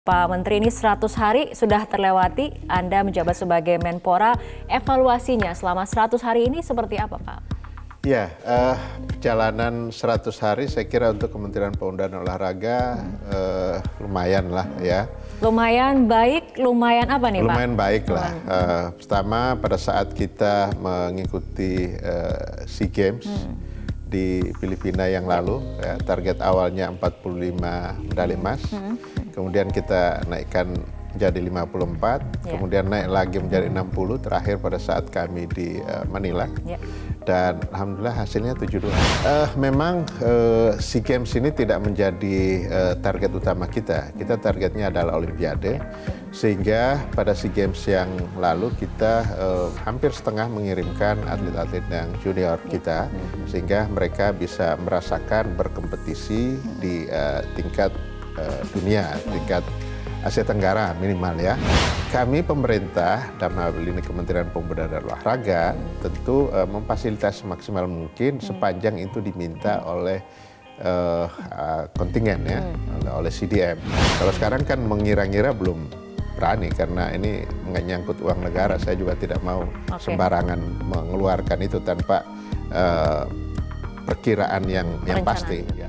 Pak Menteri ini 100 hari sudah terlewati, Anda menjabat sebagai Menpora, evaluasinya selama 100 hari ini seperti apa Pak? Ya, uh, perjalanan 100 hari saya kira untuk Kementerian Pemuda dan Olahraga hmm. uh, lumayan lah ya. Lumayan baik, lumayan apa nih Pak? Lumayan baik lah. Uh, pertama pada saat kita mengikuti uh, SEA Games, hmm di Filipina yang lalu ya, target awalnya 45 medali emas hmm. kemudian kita naikkan menjadi 54 yeah. kemudian naik lagi menjadi 60 terakhir pada saat kami di uh, Manila yeah dan alhamdulillah hasilnya 72. Uh, memang uh, SEA Games ini tidak menjadi uh, target utama kita. Kita targetnya adalah Olimpiade. Sehingga pada SEA Games yang lalu kita uh, hampir setengah mengirimkan atlet-atlet yang junior kita sehingga mereka bisa merasakan berkompetisi di uh, tingkat uh, dunia, tingkat Asia Tenggara minimal ya. Kami pemerintah dalam hal ini Kementerian Pemuda dan Olahraga tentu uh, memfasilitasi maksimal mungkin hmm. sepanjang itu diminta oleh uh, uh, kontingen ya, hmm. oleh CDM. Kalau sekarang kan mengira-ngira belum berani karena ini menyangkut uang negara. Saya juga tidak mau okay. sembarangan mengeluarkan itu tanpa uh, perkiraan yang yang pasti. Ya.